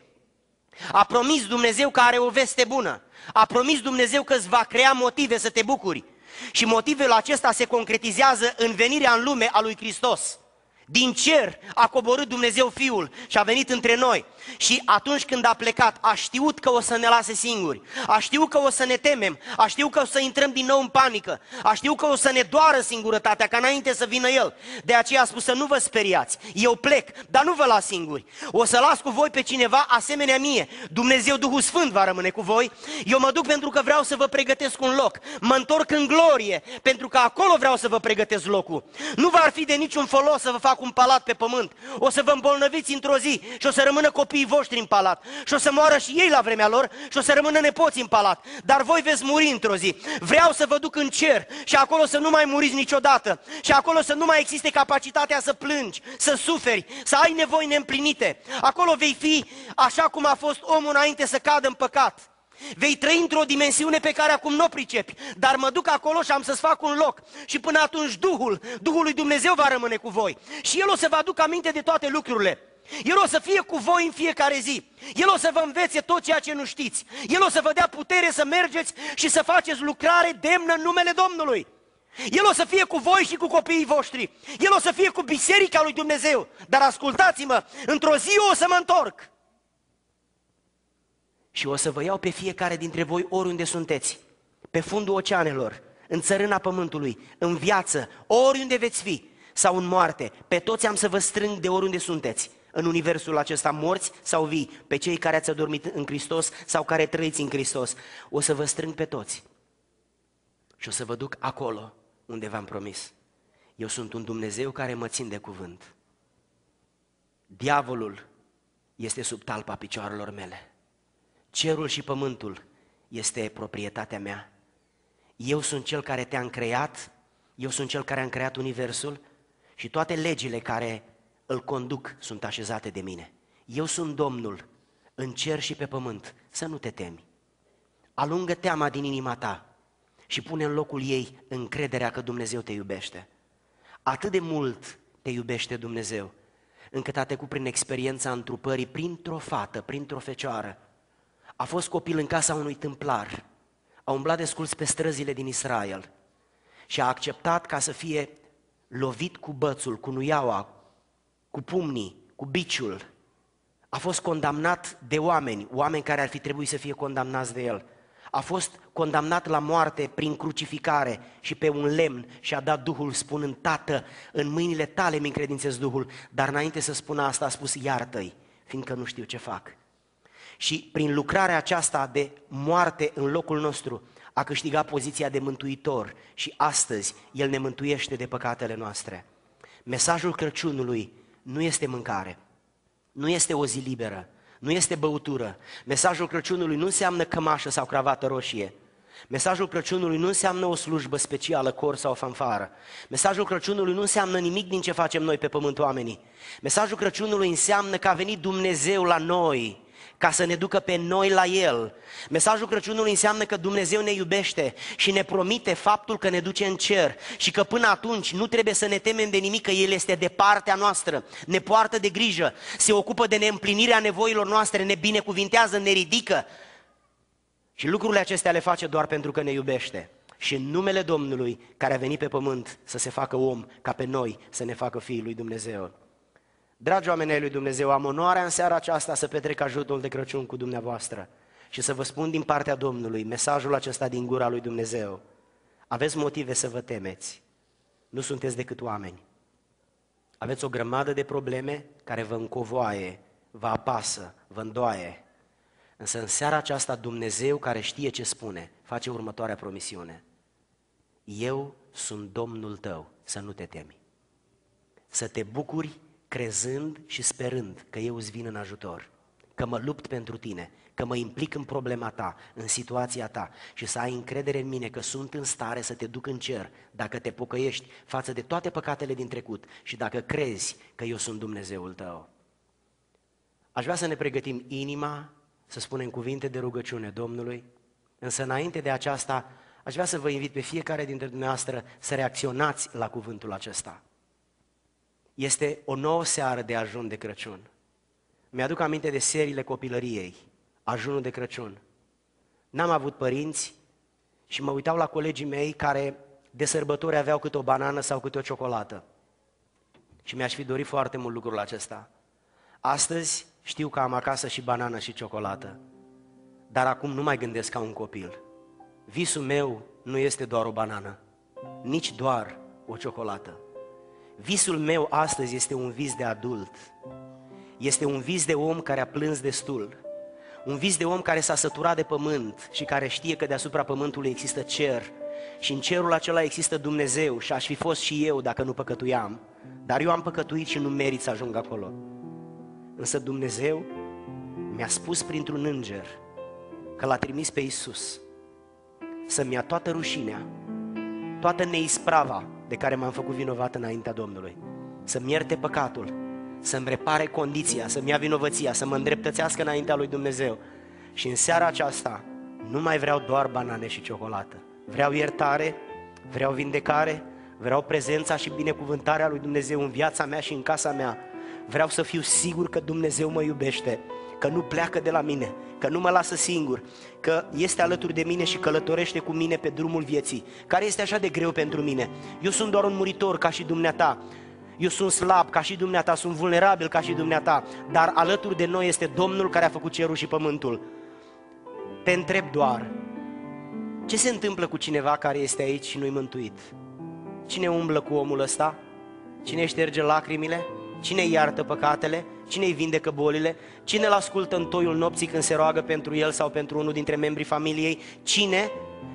A promis Dumnezeu că are o veste bună. A promis Dumnezeu că îți va crea motive să te bucuri. Și motivul acesta se concretizează în venirea în lume a lui Hristos. Din cer a coborât Dumnezeu Fiul și a venit între noi. Și atunci când a plecat, a știut că o să ne lase singuri, a știut că o să ne temem, a știut că o să intrăm din nou în panică, a știut că o să ne doară singurătatea, ca înainte să vină El. De aceea a spus să nu vă speriați, eu plec, dar nu vă las singuri. O să las cu voi pe cineva asemenea mie. Dumnezeu Duhul Sfânt va rămâne cu voi. Eu mă duc pentru că vreau să vă pregătesc un loc. Mă întorc în glorie, pentru că acolo vreau să vă pregătesc locul. Nu va fi de niciun folos să vă fac un palat pe pământ. O să vă îmbolnăviți într-o zi și o să rămână copiii voștri în palat. Și o să moară și ei la vremea lor și o să rămână nepoți în palat. Dar voi veți muri într-o zi. Vreau să vă duc în cer și acolo să nu mai muriți niciodată. Și acolo să nu mai existe capacitatea să plângi, să suferi, să ai nevoi neîmplinite. Acolo vei fi așa cum a fost omul înainte să cadă în păcat. Vei trăi într-o dimensiune pe care acum nu o pricepi, dar mă duc acolo și am să-ți fac un loc. Și până atunci Duhul, Duhul lui Dumnezeu va rămâne cu voi. Și El o să vă aducă aminte de toate lucrurile. El o să fie cu voi în fiecare zi. El o să vă învețe tot ceea ce nu știți. El o să vă dea putere să mergeți și să faceți lucrare demnă în numele Domnului. El o să fie cu voi și cu copiii voștri. El o să fie cu biserica lui Dumnezeu. Dar ascultați-mă, într-o zi o să mă întorc. Și o să vă iau pe fiecare dintre voi oriunde sunteți, pe fundul oceanelor, în țărâna pământului, în viață, oriunde veți fi, sau în moarte. Pe toți am să vă strâng de oriunde sunteți, în universul acesta, morți sau vii, pe cei care ați adormit în Hristos sau care trăiți în Hristos. O să vă strâng pe toți și o să vă duc acolo unde v-am promis. Eu sunt un Dumnezeu care mă țin de cuvânt. Diavolul este sub talpa picioarelor mele. Cerul și pământul este proprietatea mea. Eu sunt cel care te-am creat, eu sunt cel care am creat universul și toate legile care îl conduc sunt așezate de mine. Eu sunt Domnul în cer și pe pământ, să nu te temi. Alungă teama din inima ta și pune în locul ei încrederea că Dumnezeu te iubește. Atât de mult te iubește Dumnezeu, încât a trecut prin experiența întrupării printr-o fată, printr-o fecioară, a fost copil în casa unui tâmplar, a umblat desculț pe străzile din Israel și a acceptat ca să fie lovit cu bățul, cu nuiaua, cu pumnii, cu biciul. A fost condamnat de oameni, oameni care ar fi trebuit să fie condamnați de el. A fost condamnat la moarte prin crucificare și pe un lemn și a dat Duhul spunând, Tată, în mâinile tale mi încredințez Duhul, dar înainte să spună asta a spus, iartă-i, fiindcă nu știu ce fac. Și prin lucrarea aceasta de moarte în locul nostru a câștigat poziția de mântuitor și astăzi El ne mântuiește de păcatele noastre. Mesajul Crăciunului nu este mâncare, nu este o zi liberă, nu este băutură. Mesajul Crăciunului nu înseamnă cămașă sau cravată roșie. Mesajul Crăciunului nu înseamnă o slujbă specială, cor sau fanfară. Mesajul Crăciunului nu înseamnă nimic din ce facem noi pe pământ oamenii. Mesajul Crăciunului înseamnă că a venit Dumnezeu la noi ca să ne ducă pe noi la El. Mesajul Crăciunului înseamnă că Dumnezeu ne iubește și ne promite faptul că ne duce în cer și că până atunci nu trebuie să ne temem de nimic, că El este de partea noastră, ne poartă de grijă, se ocupă de neîmplinirea nevoilor noastre, ne binecuvintează, ne ridică. Și lucrurile acestea le face doar pentru că ne iubește. Și în numele Domnului care a venit pe pământ să se facă om, ca pe noi să ne facă fiii lui Dumnezeu. Dragi oameni ai lui Dumnezeu, am onoarea în seara aceasta să petrec ajutul de Crăciun cu dumneavoastră și să vă spun din partea Domnului mesajul acesta din gura lui Dumnezeu. Aveți motive să vă temeți. Nu sunteți decât oameni. Aveți o grămadă de probleme care vă încovoaie, vă apasă, vă îndoaie. Însă în seara aceasta Dumnezeu care știe ce spune, face următoarea promisiune. Eu sunt Domnul tău, să nu te temi. Să te bucuri crezând și sperând că eu îți vin în ajutor, că mă lupt pentru tine, că mă implic în problema ta, în situația ta și să ai încredere în mine că sunt în stare să te duc în cer dacă te pocăiești față de toate păcatele din trecut și dacă crezi că eu sunt Dumnezeul tău. Aș vrea să ne pregătim inima, să spunem cuvinte de rugăciune Domnului, însă înainte de aceasta aș vrea să vă invit pe fiecare dintre dumneavoastră să reacționați la cuvântul acesta. Este o nouă seară de ajun de Crăciun. Mi-aduc aminte de seriile copilăriei, ajunul de Crăciun. N-am avut părinți și mă uitau la colegii mei care de sărbători aveau câte o banană sau câte o ciocolată. Și mi-aș fi dorit foarte mult lucrul acesta. Astăzi știu că am acasă și banană și ciocolată, dar acum nu mai gândesc ca un copil. Visul meu nu este doar o banană, nici doar o ciocolată. Visul meu astăzi este un vis de adult. Este un vis de om care a plâns destul. Un vis de om care s-a săturat de pământ și care știe că deasupra pământului există cer și în cerul acela există Dumnezeu și aș fi fost și eu dacă nu păcătuiam. Dar eu am păcătuit și nu merit să ajung acolo. Însă Dumnezeu mi-a spus printr-un înger că l-a trimis pe Isus să-mi ia toată rușinea, toată neisprava de care m-am făcut vinovat înaintea Domnului, să-mi ierte păcatul, să-mi repare condiția, să-mi ia vinovăția, să mă îndreptățească înaintea lui Dumnezeu. Și în seara aceasta nu mai vreau doar banane și ciocolată. Vreau iertare, vreau vindecare, vreau prezența și binecuvântarea lui Dumnezeu în viața mea și în casa mea. Vreau să fiu sigur că Dumnezeu mă iubește, că nu pleacă de la mine, că nu mă lasă singur, că este alături de mine și călătorește cu mine pe drumul vieții, care este așa de greu pentru mine. Eu sunt doar un muritor ca și dumneata, eu sunt slab ca și dumneata, sunt vulnerabil ca și dumneata, dar alături de noi este Domnul care a făcut cerul și pământul. Te întreb doar, ce se întâmplă cu cineva care este aici și nu-i mântuit? Cine umblă cu omul ăsta? Cine șterge lacrimile? Cine iartă păcatele? Cine îi vindecă bolile? Cine îl ascultă în toiul nopții când se roagă pentru el sau pentru unul dintre membrii familiei? Cine?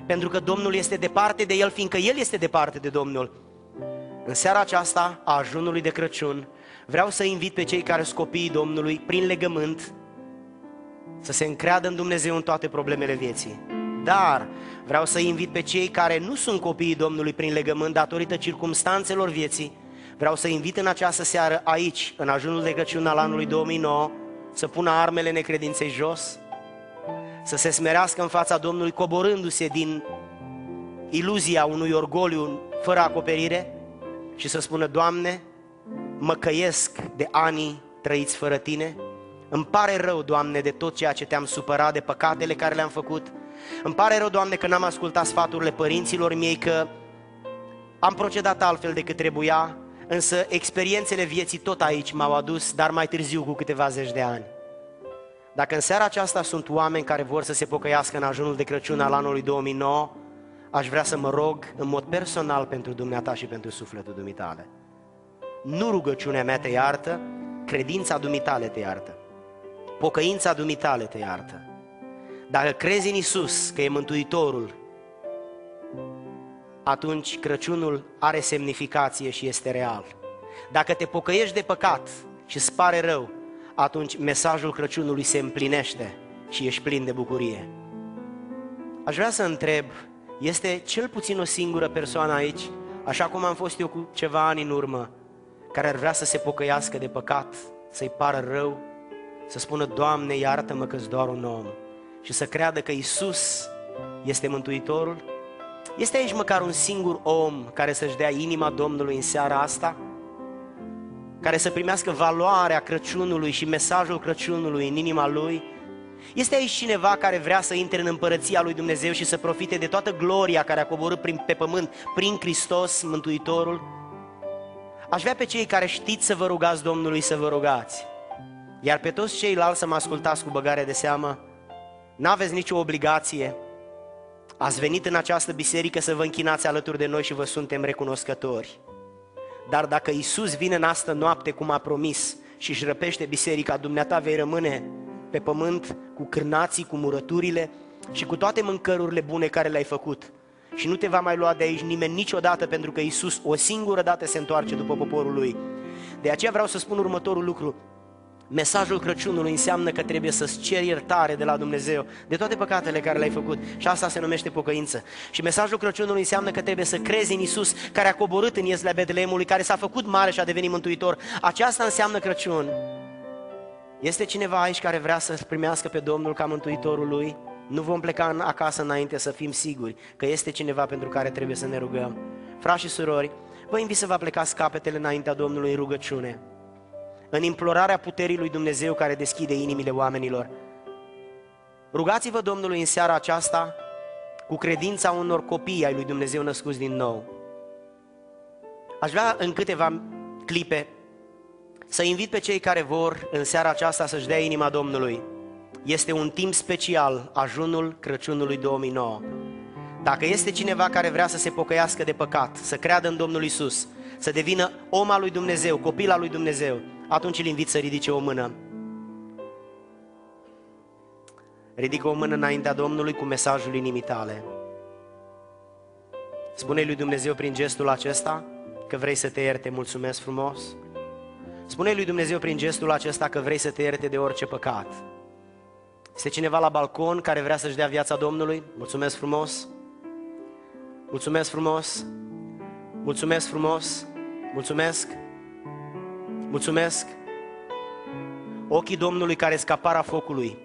Pentru că Domnul este departe de el, fiindcă el este departe de Domnul. În seara aceasta a ajunului de Crăciun, vreau să invit pe cei care sunt copiii Domnului prin legământ să se încreadă în Dumnezeu în toate problemele vieții. Dar vreau să invit pe cei care nu sunt copiii Domnului prin legământ datorită circumstanțelor vieții, vreau să invit în această seară aici, în ajunul de Crăciun al anului 2009, să pună armele necredinței jos, să se smerească în fața Domnului coborându-se din iluzia unui orgoliu fără acoperire și să spună, Doamne, mă căiesc de anii trăiți fără Tine, îmi pare rău, Doamne, de tot ceea ce Te-am supărat, de păcatele care le-am făcut, îmi pare rău, Doamne, că n-am ascultat sfaturile părinților mei, că am procedat altfel decât trebuia, însă experiențele vieții tot aici m-au adus, dar mai târziu cu câteva zeci de ani. Dacă în seara aceasta sunt oameni care vor să se pocăiască în ajunul de Crăciun al anului 2009, aș vrea să mă rog în mod personal pentru dumneata și pentru sufletul dumitale. Nu rugăciunea mea te iartă, credința dumitale te iartă. Pocăința dumitale te iartă. Dacă crezi în Isus că e Mântuitorul, atunci Crăciunul are semnificație și este real. Dacă te pocăiești de păcat și îți pare rău, atunci mesajul Crăciunului se împlinește și ești plin de bucurie. Aș vrea să întreb, este cel puțin o singură persoană aici, așa cum am fost eu cu ceva ani în urmă, care ar vrea să se pocăiască de păcat, să-i pară rău, să spună, Doamne, iartă-mă că doar un om și să creadă că Isus este Mântuitorul? Este aici măcar un singur om care să-și dea inima Domnului în seara asta? Care să primească valoarea Crăciunului și mesajul Crăciunului în inima lui? Este aici cineva care vrea să intre în împărăția lui Dumnezeu și să profite de toată gloria care a coborât prin, pe pământ prin Hristos, Mântuitorul? Aș vrea pe cei care știți să vă rugați Domnului să vă rugați. Iar pe toți ceilalți să mă ascultați cu băgare de seamă, N-aveți nicio obligație. Ați venit în această biserică să vă închinați alături de noi și vă suntem recunoscători. Dar dacă Isus vine în astă noapte, cum a promis, și își răpește biserica, dumneata vei rămâne pe pământ cu cârnații, cu murăturile și cu toate mâncărurile bune care le-ai făcut. Și nu te va mai lua de aici nimeni niciodată pentru că Isus o singură dată se întoarce după poporul lui. De aceea vreau să spun următorul lucru. Mesajul Crăciunului înseamnă că trebuie să-ți ceri iertare de la Dumnezeu de toate păcatele care le-ai făcut și asta se numește pocăință. Și mesajul Crăciunului înseamnă că trebuie să crezi în Isus care a coborât în Ieslea Betleemului, care s-a făcut mare și a devenit mântuitor. Aceasta înseamnă Crăciun. Este cineva aici care vrea să primească pe Domnul ca mântuitorul lui? Nu vom pleca în acasă înainte să fim siguri că este cineva pentru care trebuie să ne rugăm. Frați și surori, vă invit să vă plecați capetele înaintea Domnului în rugăciune în implorarea puterii lui Dumnezeu care deschide inimile oamenilor. Rugați-vă Domnului în seara aceasta cu credința unor copii ai lui Dumnezeu născuți din nou. Aș vrea în câteva clipe să invit pe cei care vor în seara aceasta să-și dea inima Domnului. Este un timp special, ajunul Crăciunului 2009. Dacă este cineva care vrea să se pocăiască de păcat, să creadă în Domnul Isus, să devină om al lui Dumnezeu, copil al lui Dumnezeu, atunci îl invit să ridice o mână. Ridică o mână înaintea Domnului cu mesajul inimii tale. Spune lui Dumnezeu prin gestul acesta că vrei să te ierte, mulțumesc frumos. Spune lui Dumnezeu prin gestul acesta că vrei să te ierte de orice păcat. Este cineva la balcon care vrea să-și dea viața Domnului? Mulțumesc frumos! Mulțumesc frumos! Mulțumesc frumos! Mulțumesc! Mulțumesc! Ochii Domnului care scapara focului.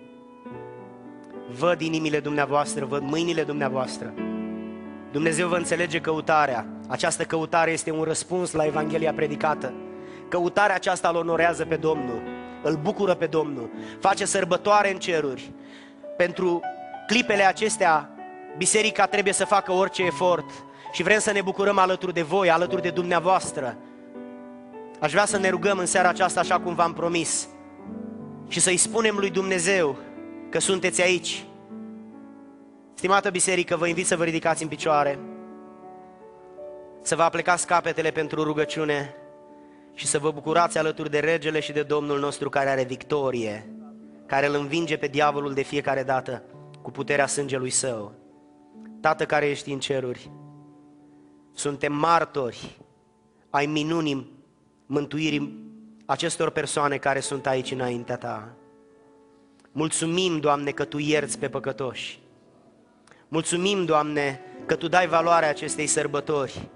Văd inimile dumneavoastră, văd mâinile dumneavoastră. Dumnezeu vă înțelege căutarea. Această căutare este un răspuns la Evanghelia predicată. Căutarea aceasta îl onorează pe Domnul, îl bucură pe Domnul, face sărbătoare în ceruri. Pentru clipele acestea, biserica trebuie să facă orice efort și vrem să ne bucurăm alături de voi, alături de dumneavoastră. Aș vrea să ne rugăm în seara aceasta așa cum v-am promis și să-i spunem lui Dumnezeu că sunteți aici. Stimată biserică, vă invit să vă ridicați în picioare, să vă aplecați capetele pentru rugăciune și să vă bucurați alături de regele și de Domnul nostru care are victorie, care îl învinge pe diavolul de fiecare dată cu puterea sângelui său. Tată care ești în ceruri, suntem martori ai minunii mântuirii acestor persoane care sunt aici înaintea Ta. Mulțumim, Doamne, că Tu ierți pe păcătoși. Mulțumim, Doamne, că Tu dai valoare acestei sărbători.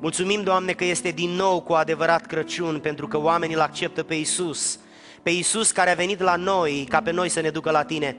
Mulțumim, Doamne, că este din nou cu adevărat Crăciun, pentru că oamenii îl acceptă pe Isus, pe Isus care a venit la noi, ca pe noi să ne ducă la Tine.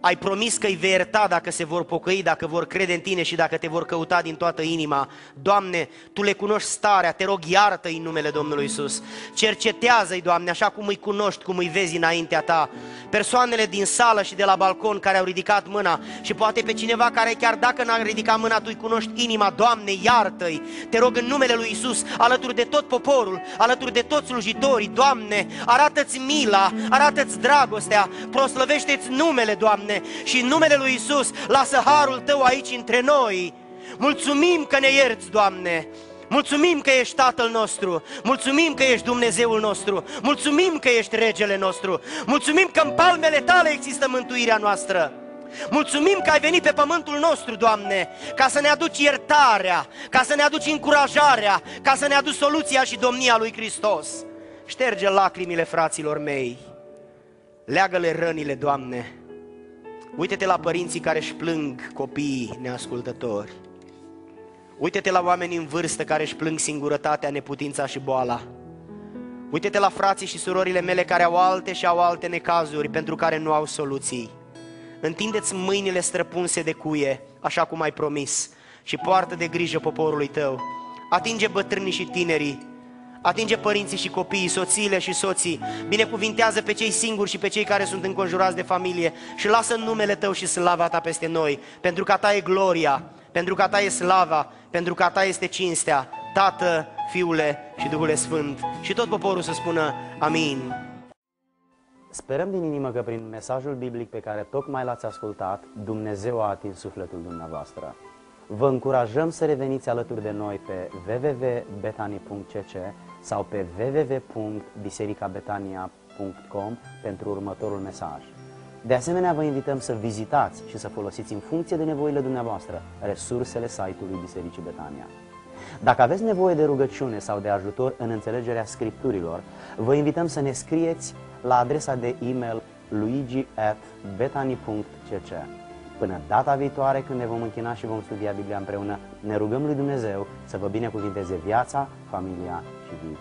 Ai promis că îi vei ierta dacă se vor pocăi, dacă vor crede în Tine și dacă Te vor căuta din toată inima. Doamne, Tu le cunoști starea, te rog iartă-i în numele Domnului Isus. Cercetează-i, Doamne, așa cum îi cunoști, cum îi vezi înaintea Ta. Persoanele din sală și de la balcon care au ridicat mâna și poate pe cineva care chiar dacă n-a ridicat mâna, Tu îi cunoști inima, Doamne, iartă-i. Te rog în numele Lui Isus, alături de tot poporul, alături de toți slujitorii, Doamne, arată-ți mila, arată-ți dragostea, proslăvește-ți numele, Doamne, Doamne, și în numele Lui Isus, lasă harul Tău aici între noi. Mulțumim că ne ierți, Doamne, Mulțumim că ești Tatăl nostru, mulțumim că ești Dumnezeul nostru, mulțumim că ești Regele nostru, mulțumim că în palmele Tale există mântuirea noastră. Mulțumim că ai venit pe pământul nostru, Doamne, ca să ne aduci iertarea, ca să ne aduci încurajarea, ca să ne aduci soluția și domnia lui Hristos. Șterge lacrimile fraților mei, leagă-le rănile, Doamne, Uită-te la părinții care își plâng copiii neascultători. Uită-te la oamenii în vârstă care își plâng singurătatea, neputința și boala. Uită-te la frații și surorile mele care au alte și au alte necazuri pentru care nu au soluții. Întindeți mâinile străpunse de cuie, așa cum ai promis, și poartă de grijă poporului tău. Atinge bătrânii și tinerii, Atinge părinții și copiii, soțiile și soții, binecuvintează pe cei singuri și pe cei care sunt înconjurați de familie și lasă numele Tău și slava Ta peste noi, pentru că Ta e gloria, pentru că Ta e slava, pentru că Ta este cinstea, Tată, Fiule și Duhul Sfânt. Și tot poporul să spună Amin. Sperăm din inimă că prin mesajul biblic pe care tocmai l-ați ascultat, Dumnezeu a atins sufletul dumneavoastră. Vă încurajăm să reveniți alături de noi pe www.betani.cc sau pe www.bisericabetania.com pentru următorul mesaj. De asemenea, vă invităm să vizitați și să folosiți în funcție de nevoile dumneavoastră resursele site-ului Bisericii Betania. Dacă aveți nevoie de rugăciune sau de ajutor în înțelegerea scripturilor, vă invităm să ne scrieți la adresa de e-mail luigi.betani.cc Până data viitoare când ne vom închina și vom studia Biblia împreună, ne rugăm lui Dumnezeu să vă binecuvinteze viața, familia și viitor.